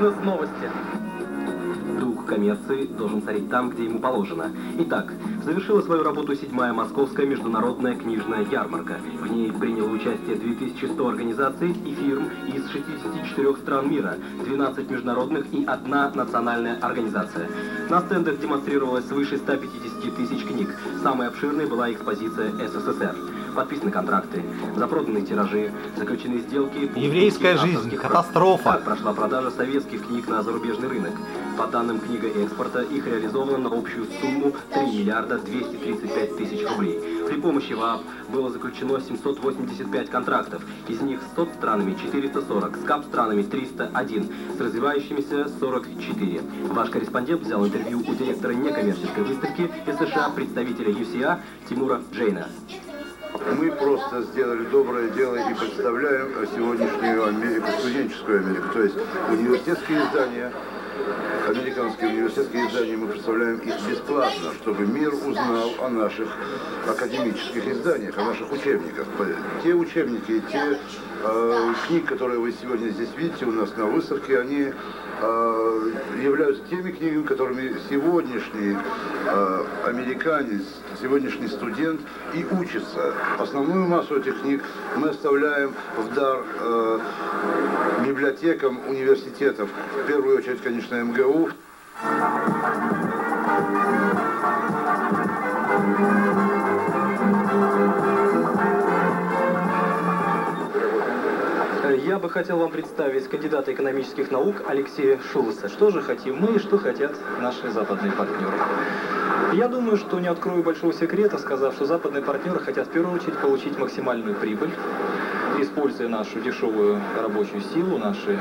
Бизнес-новости. Дух коммерции должен царить там, где ему положено. Итак, завершила свою работу седьмая Московская международная книжная ярмарка. В ней приняло участие 2100 организаций и фирм из 64 стран мира, 12 международных и одна национальная организация. На стендах демонстрировалось свыше 150 тысяч книг. Самой обширной была экспозиция СССР. Подписаны контракты, запроданные тиражи, заключены сделки... Еврейская жизнь. Катастрофа. Как прошла продажа советских книг на зарубежный рынок. По данным книга экспорта, их реализовано на общую сумму 3 миллиарда 235 тысяч рублей. При помощи ВААП было заключено 785 контрактов, из них с СОТ странами 440, с КАП странами 301, с развивающимися 44. Ваш корреспондент взял интервью у директора некоммерческой выставки из США, представителя UCA Тимура Джейна. Мы просто сделали доброе дело и представляем сегодняшнюю Америку, студенческую Америку. То есть университетские издания, американские университетские издания, мы представляем их бесплатно, чтобы мир узнал о наших академических изданиях, о наших учебниках. Те учебники, те э, книги, которые вы сегодня здесь видите у нас на выставке, они э, являются теми книгами, которыми сегодняшний э, американец, сегодняшний студент и учится. Основную массу этих книг мы оставляем в дар э, библиотекам университетов, в первую очередь, конечно, МГУ. Э, Я бы хотел вам представить кандидата экономических наук Алексея Шулоса. Что же хотим мы и что хотят наши западные партнеры? Я думаю, что не открою большого секрета, сказав, что западные партнеры хотят в первую очередь получить максимальную прибыль, используя нашу дешевую рабочую силу, наши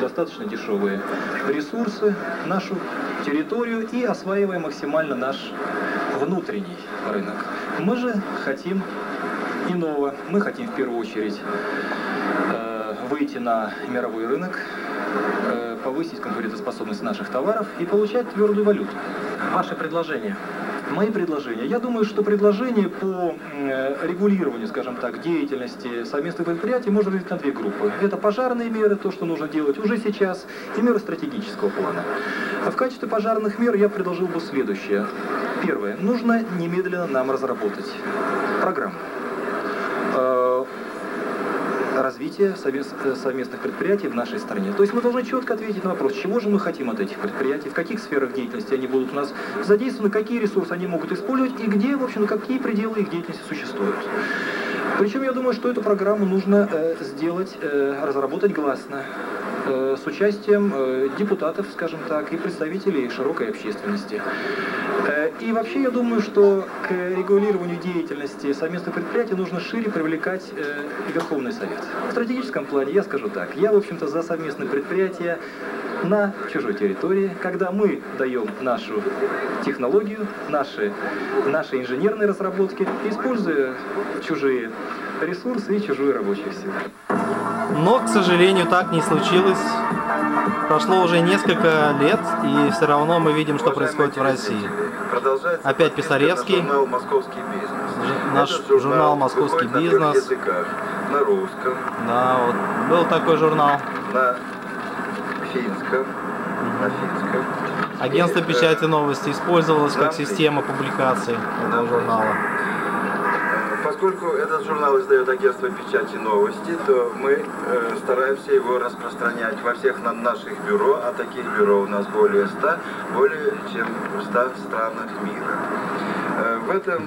достаточно дешевые ресурсы, нашу территорию и осваивая максимально наш внутренний рынок. Мы же хотим иного. Мы хотим в первую очередь э, выйти на мировой рынок, э, повысить конкурентоспособность наших товаров и получать твердую валюту. Ваши предложения? Мои предложения. Я думаю, что предложение по э, регулированию, скажем так, деятельности совместных предприятий можно разделить на две группы. Это пожарные меры, то, что нужно делать уже сейчас, и меры стратегического плана. А в качестве пожарных мер я предложил бы следующее. Первое. Нужно немедленно нам разработать программу развития э, совместных предприятий в нашей стране. То есть мы должны четко ответить на вопрос, чего же мы хотим от этих предприятий, в каких сферах деятельности они будут у нас задействованы, какие ресурсы они могут использовать и где, в общем, какие пределы их деятельности существуют. Причем я думаю, что эту программу нужно э, сделать, э, разработать гласно, э, с участием э, депутатов, скажем так, и представителей широкой общественности. Э, И вообще я думаю, что к регулированию деятельности совместных предприятий нужно шире привлекать э, Верховный Совет. В стратегическом плане я скажу так, я, в общем-то, за совместные предприятия на чужой территории, когда мы даем нашу технологию, наши, наши инженерные разработки, используя чужие ресурсы и чужую рабочую силу. Но, к сожалению, так не случилось. Прошло уже несколько лет, и все равно мы видим, что происходит в России. Опять Писаревский. наш журнал «Московский бизнес». На русском, Да, вот был такой журнал. на финском, на финском. Агентство э, печати новости использовалось как система публикации этого журнала. Поскольку этот журнал издает агентство печати новости, то мы э, стараемся его распространять во всех на- наших бюро, а таких бюро у нас более 100, более чем в 100 странах мира. Э,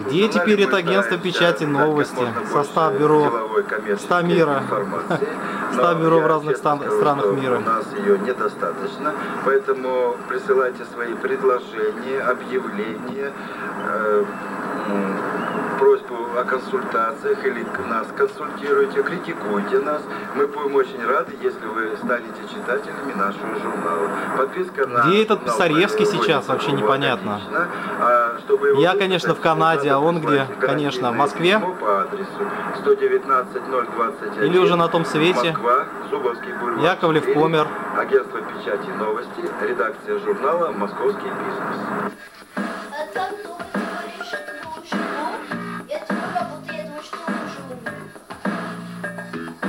Где теперь это агентство печати новости? Состав больше бюро деловой, коммерческой 100 мира. информации. 100 Но бюро в разных стан- странах мира. У нас ее недостаточно, поэтому присылайте свои предложения, объявления, э, о консультациях или нас консультируйте, критикуйте нас. Мы будем очень рады, если вы станете читателями нашего журнала. Подписка на Где этот Писаревский сейчас, вообще непонятно. А чтобы Я, конечно, в Канаде, а он где? Конечно, в Москве? по адресу 119 021 Или уже на том свете? Москва, Зубовский бульвар. Яковлев 4, помер. Агентство печати новости, редакция журнала «Московский бизнес».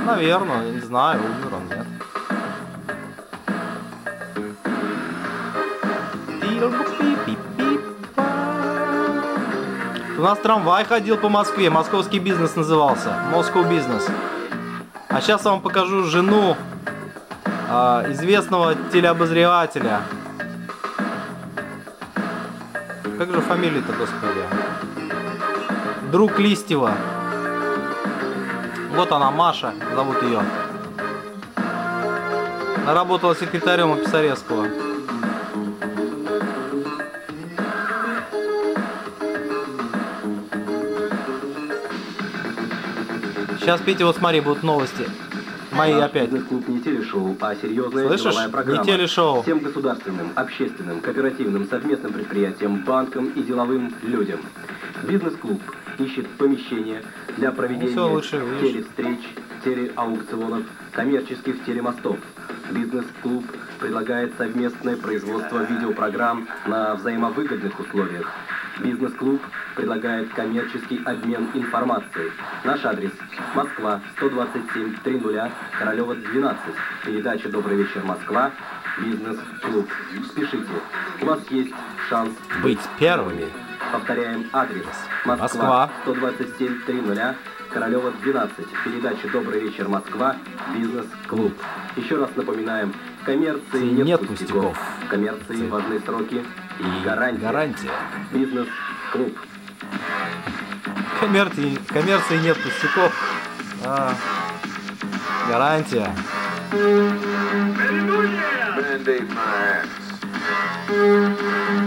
Наверное, не знаю, умер он, нет. У нас трамвай ходил по Москве, московский бизнес назывался, Москва бизнес. А сейчас я вам покажу жену э, известного телеобозревателя. Как же фамилия-то, господи? Друг Листьева. Вот она, Маша, зовут ее. Она работала секретарем у Писаревского. Сейчас, Петя, вот смотри, будут новости. Мои Наш опять. Бизнес-клуб не телешоу, а серьезная Слышишь? деловая программа. Не телешоу. Всем государственным, общественным, кооперативным, совместным предприятиям, банкам и деловым людям. Бизнес-клуб ищет помещение для проведения лучше, телевстреч, телеаукционов, коммерческих телемостов. Бизнес-клуб предлагает совместное производство видеопрограмм на взаимовыгодных условиях. Бизнес-клуб предлагает коммерческий обмен информацией. Наш адрес – Москва, 127 30 Королева 12. Передача «Добрый вечер, Москва», Бизнес-клуб. Пишите. У вас есть шанс Быть первыми. Повторяем адрес. Москва, Москва. 127 30 Королева 12. Передача «Добрый вечер, Москва», бизнес-клуб. Еще раз напоминаем, в коммерции Нет нет, пустяков. пустяков. В коммерции важны сроки и гарантии. Гарантия. Бизнес-клуб. Коммерции, коммерции нет пустяков. А, гарантия. Mandate my ass.